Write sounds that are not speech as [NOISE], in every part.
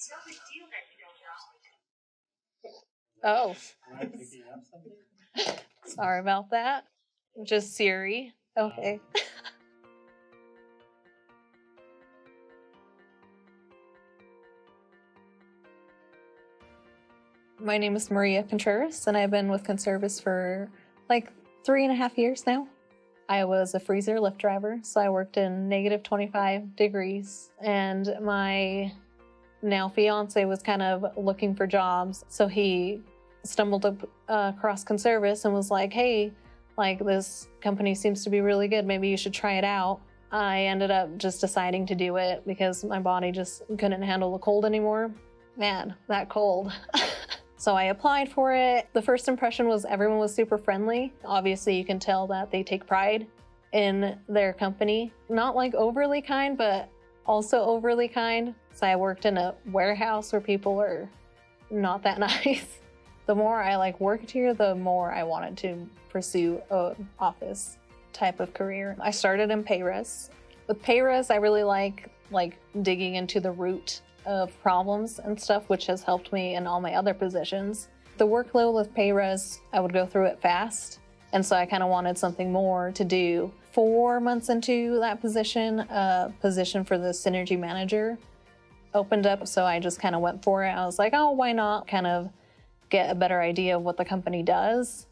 It's no big deal that you don't know. Oh, Am I picking up something? [LAUGHS] sorry about that. Just Siri. Okay. Oh. [LAUGHS] My name is Maria Contreras, and I've been with Conservice for like three and a half years now. I was a freezer lift driver, so I worked in negative 25 degrees, and my now fiance was kind of looking for jobs, so he stumbled up uh, across Conservice and was like, "Hey, like this company seems to be really good. Maybe you should try it out." I ended up just deciding to do it because my body just couldn't handle the cold anymore. Man, that cold. [LAUGHS] so I applied for it. The first impression was everyone was super friendly. Obviously, you can tell that they take pride in their company. Not like overly kind, but also overly kind. So I worked in a warehouse where people are not that [LAUGHS] nice. the more I like worked here, the more I wanted to pursue a office type of career. I started in Payres. With Payres, I really like like digging into the root of problems and stuff, which has helped me in all my other positions. The workload with Payres, I would go through it fast, and so I kind of wanted something more to do. Four months into that position, a position for the synergy manager opened up, so I just kind of went for it. I was like, oh, why not? Kind of get a better idea of what the company does.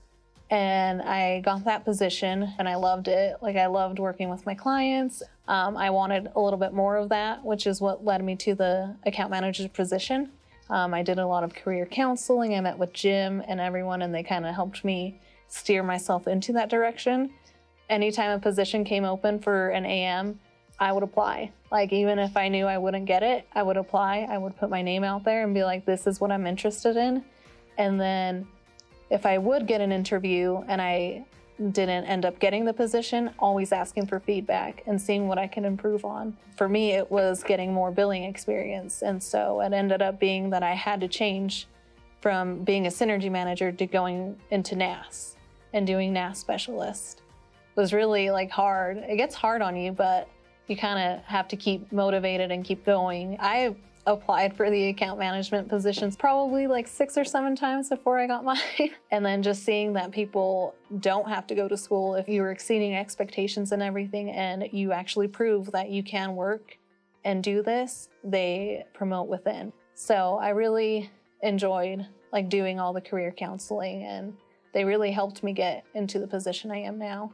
And I got that position and I loved it. Like, I loved working with my clients. Um, I wanted a little bit more of that, which is what led me to the account manager position. Um, I did a lot of career counseling. I met with Jim and everyone, and they kind of helped me steer myself into that direction. Anytime a position came open for an AM, I would apply. Like, even if I knew I wouldn't get it, I would apply. I would put my name out there and be like, this is what I'm interested in. And then if I would get an interview and I didn't end up getting the position, always asking for feedback and seeing what I can improve on. For me, it was getting more billing experience. And so it ended up being that I had to change from being a synergy manager to going into NAS and doing NAS specialist. Was really like hard. It gets hard on you, but you kind of have to keep motivated and keep going. I applied for the account management positions probably like six or seven times before I got [LAUGHS] mine. and then just seeing that people don't have to go to school if you're exceeding expectations and everything, and you actually prove that you can work and do this, they promote within. So I really enjoyed like doing all the career counseling and they really helped me get into the position I am now.